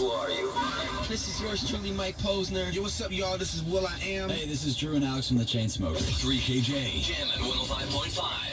Who are you? This is yours truly, Mike Posner. Yo, what's up, y'all? This is will.i.am. Hey, this is Drew and Alex from the Chainsmokers. 3KJ. Jam 105.5.